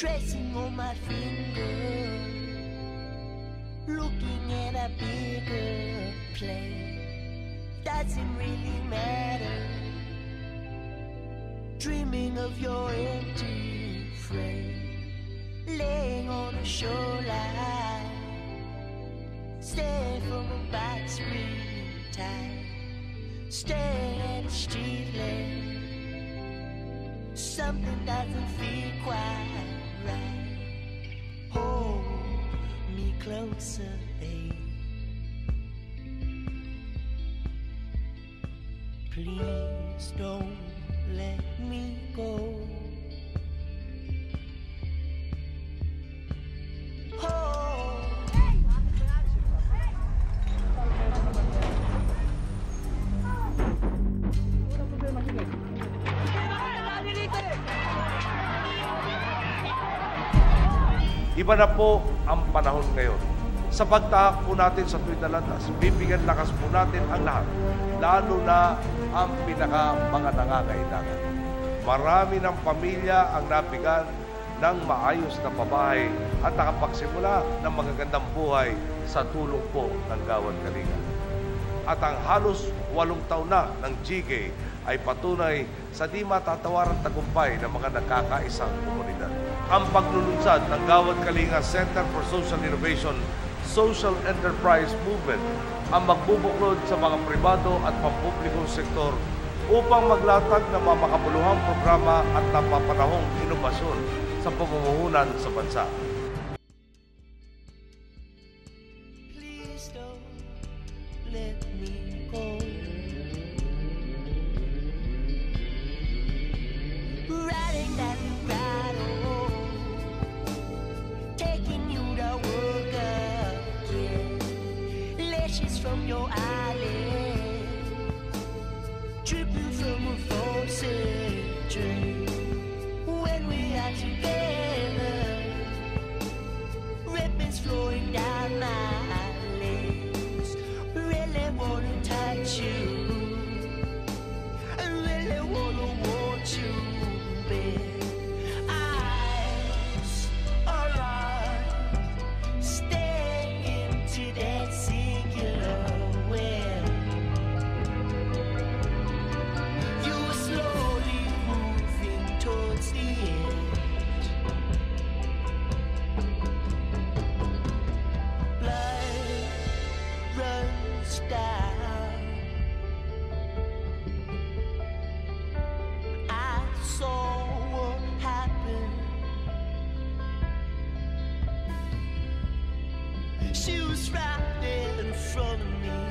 tracing on my finger, looking at a bigger play. Doesn't really matter. Dreaming of your empty frame, laying on a shoreline, staring from a box screen time, staring at a street. Something doesn't feel quite Hold me closer. Please don't let me go. Iba na po ang panahon ngayon. Sa pagtahak po natin sa tuwid na landas, bibigyan lakas po natin ang lahat, lalo na ang pinaka mga nangangailangan. Marami ng pamilya ang nabigan ng maayos na pabahay at nakapagsimula ng magagandang buhay sa tulong po ng Gawad Kalinga. At ang halos walong taon na ng GK ay patunay sa di matatawarang tagumpay ng mga nagkakaisang komunidad. Ang paglulunsad ng Gawad Kalinga Center for Social Innovation Social Enterprise Movement ang magbubuklod sa mga pribado at pampublikong sektor upang maglatag ng mga makabuluhang programa at napapanahong inobasyon sa pamumuhunan sa bansa. Lashes from your eyelids, dripping from a faucet drain. When we are together ribbons flowing down my legs. Really wanna touch you. Was right there in front of me.